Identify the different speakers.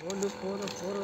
Speaker 1: old four four